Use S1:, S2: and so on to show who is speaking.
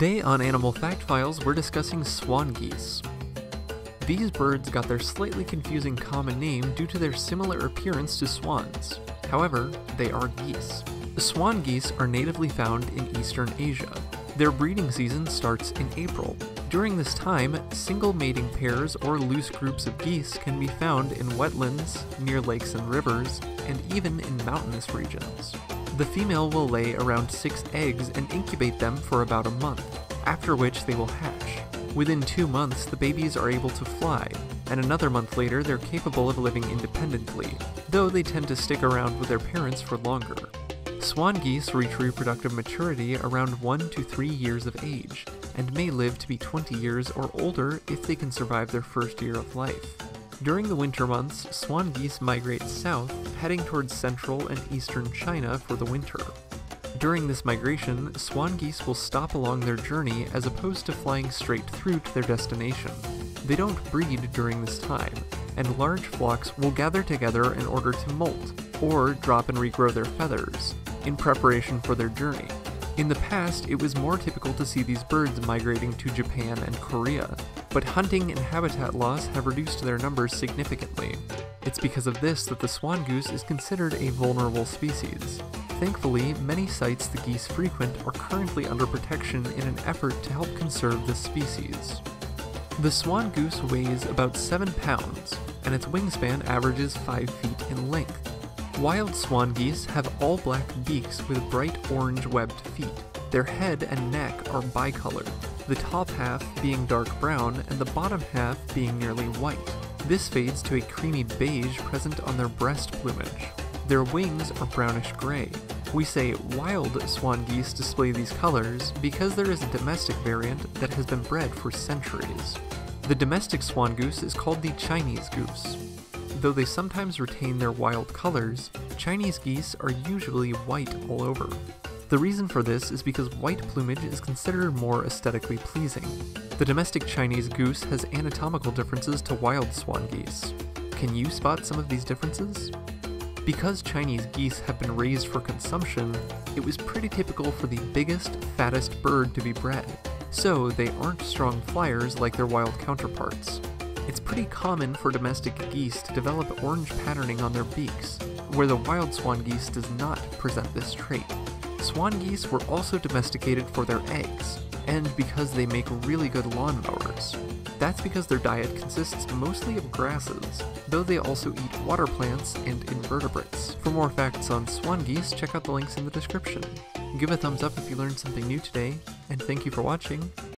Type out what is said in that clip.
S1: Today on Animal Fact Files, we're discussing swan geese. These birds got their slightly confusing common name due to their similar appearance to swans. However, they are geese. Swan geese are natively found in eastern Asia. Their breeding season starts in April. During this time, single mating pairs or loose groups of geese can be found in wetlands, near lakes and rivers, and even in mountainous regions. The female will lay around six eggs and incubate them for about a month, after which they will hatch. Within two months, the babies are able to fly, and another month later, they're capable of living independently, though they tend to stick around with their parents for longer. Swan geese reach reproductive maturity around 1 to 3 years of age, and may live to be 20 years or older if they can survive their first year of life. During the winter months, swan geese migrate south, heading towards central and eastern China for the winter. During this migration, swan geese will stop along their journey as opposed to flying straight through to their destination. They don't breed during this time, and large flocks will gather together in order to molt, or drop and regrow their feathers, in preparation for their journey. In the past, it was more typical to see these birds migrating to Japan and Korea, but hunting and habitat loss have reduced their numbers significantly. It's because of this that the swan goose is considered a vulnerable species. Thankfully, many sites the geese frequent are currently under protection in an effort to help conserve this species. The swan goose weighs about 7 pounds, and its wingspan averages 5 feet in length. Wild swan geese have all black beaks with bright orange webbed feet. Their head and neck are bicolored, the top half being dark brown and the bottom half being nearly white. This fades to a creamy beige present on their breast plumage. Their wings are brownish gray. We say wild swan geese display these colors because there is a domestic variant that has been bred for centuries. The domestic swan goose is called the Chinese goose. Though they sometimes retain their wild colors, Chinese geese are usually white all over. The reason for this is because white plumage is considered more aesthetically pleasing. The domestic Chinese goose has anatomical differences to wild swan geese. Can you spot some of these differences? Because Chinese geese have been raised for consumption, it was pretty typical for the biggest, fattest bird to be bred, so they aren't strong flyers like their wild counterparts. It's pretty common for domestic geese to develop orange patterning on their beaks, where the wild swan geese does not present this trait. Swan geese were also domesticated for their eggs, and because they make really good lawnmowers. That's because their diet consists mostly of grasses, though they also eat water plants and invertebrates. For more facts on swan geese, check out the links in the description. Give a thumbs up if you learned something new today, and thank you for watching.